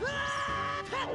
Ah!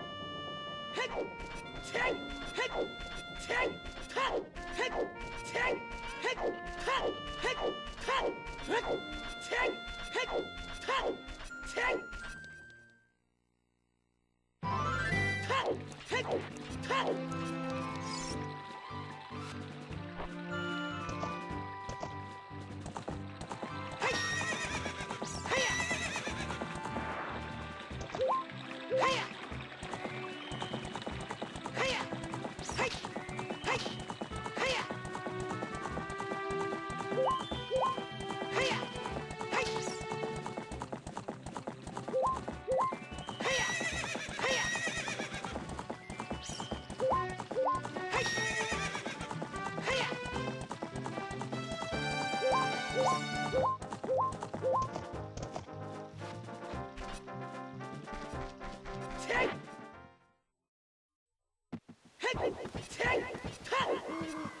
Hey! 감사합니다. 아,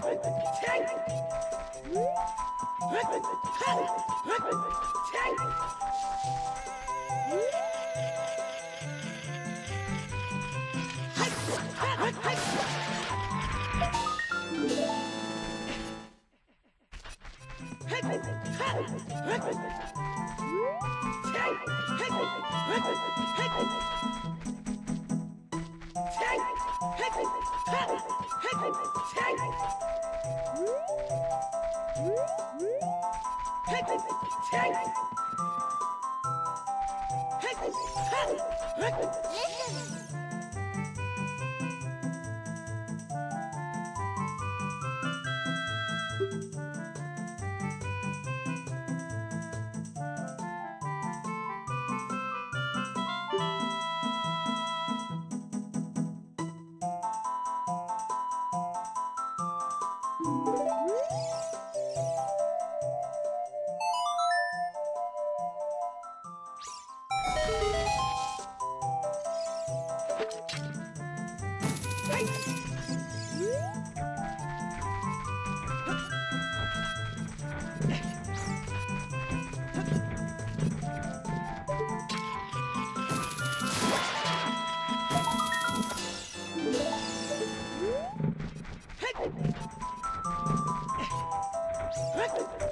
Hey! Hey! What?